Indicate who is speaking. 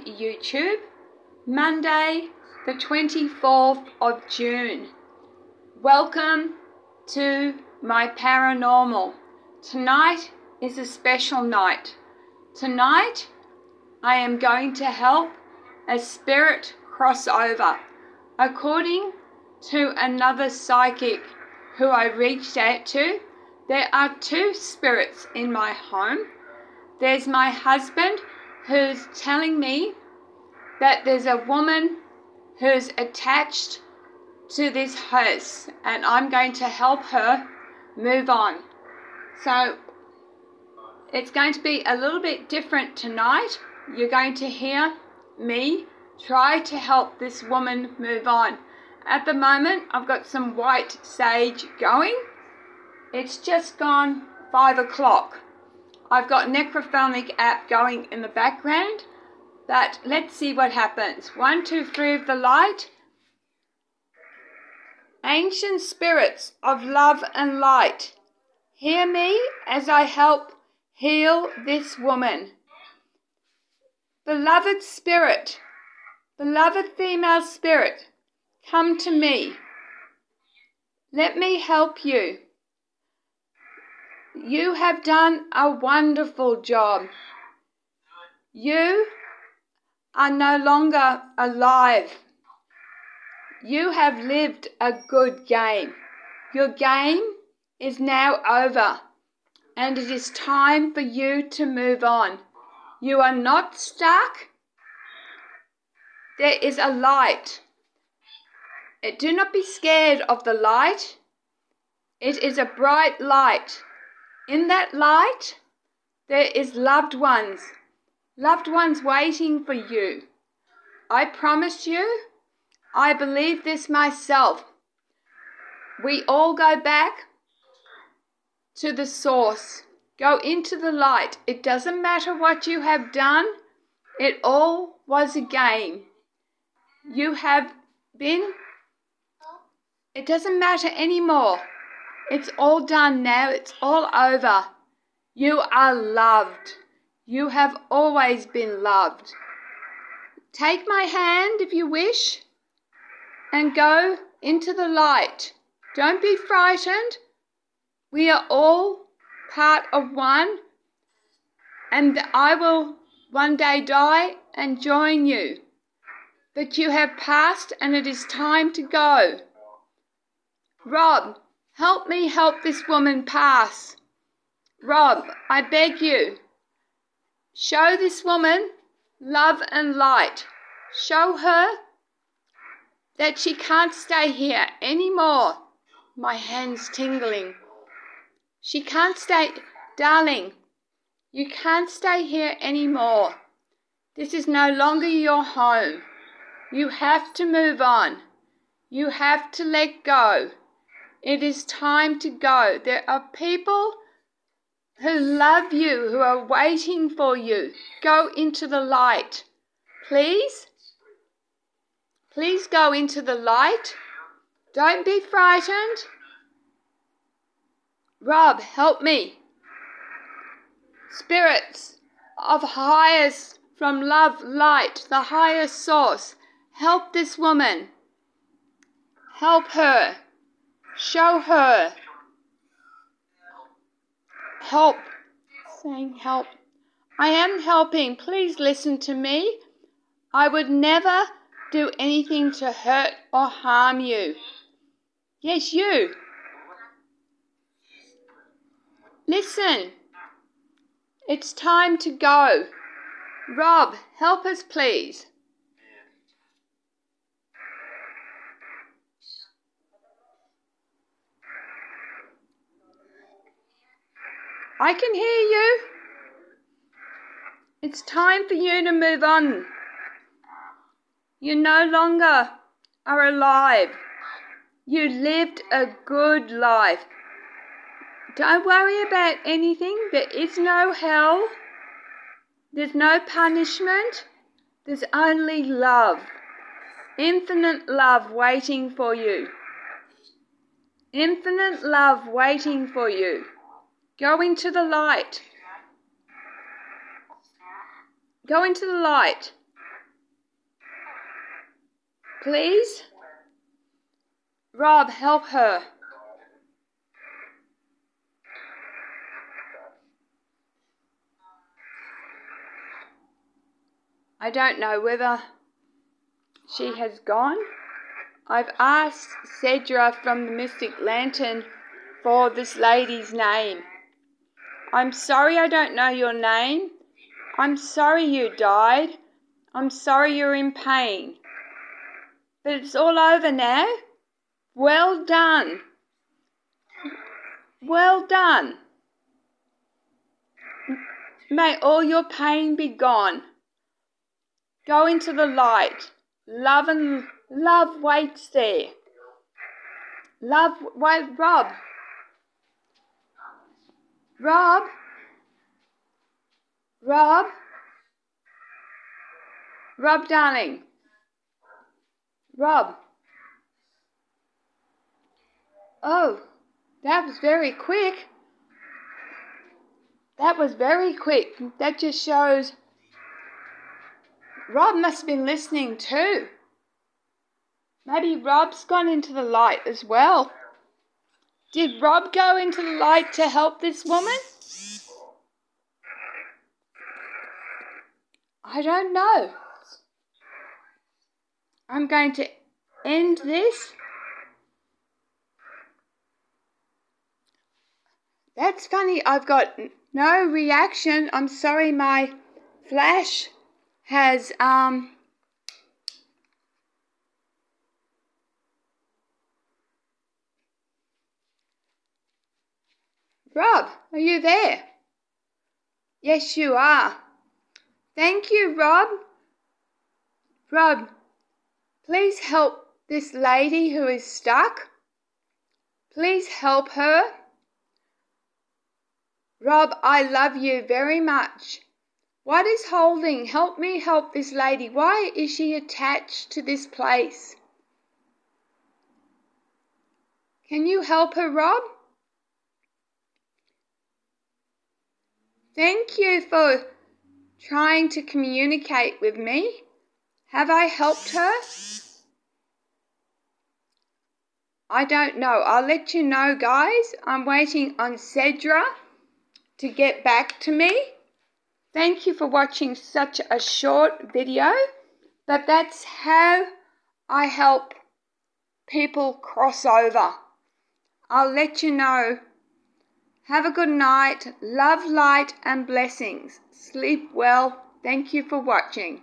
Speaker 1: YouTube, Monday the 24th of June. Welcome to my paranormal. Tonight is a special night. Tonight I am going to help a spirit crossover. According to another psychic who I reached out to, there are two spirits in my home. There's my husband who's telling me that there's a woman who's attached to this house and I'm going to help her move on. So it's going to be a little bit different tonight. You're going to hear me try to help this woman move on. At the moment, I've got some white sage going. It's just gone five o'clock. I've got Necrophonic app going in the background. But let's see what happens. One, two, three of the light. Ancient spirits of love and light, hear me as I help heal this woman. Beloved spirit, beloved female spirit, come to me. Let me help you. You have done a wonderful job. You are no longer alive. You have lived a good game. Your game is now over, and it is time for you to move on. You are not stuck. There is a light. Do not be scared of the light. It is a bright light. In that light, there is loved ones, loved ones waiting for you. I promise you, I believe this myself. We all go back to the source. Go into the light. It doesn't matter what you have done, it all was a game. You have been. It doesn't matter anymore. It's all done now. It's all over. You are loved. You have always been loved. Take my hand if you wish and go into the light. Don't be frightened. We are all part of one, and I will one day die and join you. But you have passed, and it is time to go. Rob, Help me help this woman pass. Rob, I beg you. Show this woman love and light. Show her that she can't stay here anymore. My hands tingling. She can't stay, darling. You can't stay here anymore. This is no longer your home. You have to move on. You have to let go. It is time to go. There are people who love you, who are waiting for you. Go into the light. Please? Please go into the light. Don't be frightened. Rob, help me. Spirits of highest, from love, light, the highest source, help this woman. Help her. Show her. Help. Saying help. I am helping. Please listen to me. I would never do anything to hurt or harm you. Yes, you. Listen. It's time to go. Rob, help us, please. I can hear you. It's time for you to move on. You no longer are alive. You lived a good life. Don't worry about anything. There is no hell. There's no punishment. There's only love. Infinite love waiting for you. Infinite love waiting for you. Go into the light. Go into the light. please? Rob, help her. I don't know whether she has gone. I've asked Cedra from the Mystic Lantern for this lady's name. I'm sorry I don't know your name. I'm sorry you died. I'm sorry you're in pain. But it's all over now. Well done. Well done. May all your pain be gone. Go into the light. Love and love waits there. Love, wait, Rob. Rob. Rob. Rob, darling. Rob. Oh, that was very quick. That was very quick. That just shows Rob must have been listening too. Maybe Rob's gone into the light as well. Did Rob go into the light to help this woman? I don't know. I'm going to end this. That's funny. I've got no reaction. I'm sorry, my flash has um Rob, are you there? Yes, you are. Thank you, Rob. Rob, please help this lady who is stuck. Please help her. Rob, I love you very much. What is holding? Help me help this lady. Why is she attached to this place? Can you help her, Rob? Thank you for trying to communicate with me. Have I helped her? I don't know. I'll let you know, guys. I'm waiting on Cedra to get back to me. Thank you for watching such a short video, but that's how I help people cross over. I'll let you know. Have a good night. Love, light, and blessings. Sleep well. Thank you for watching.